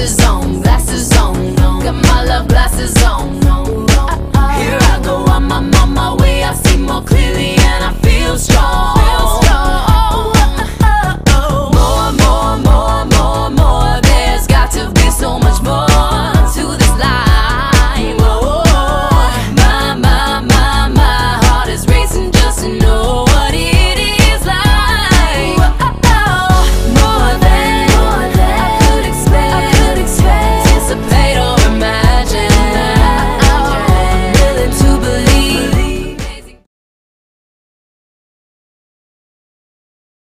glasses on, glasses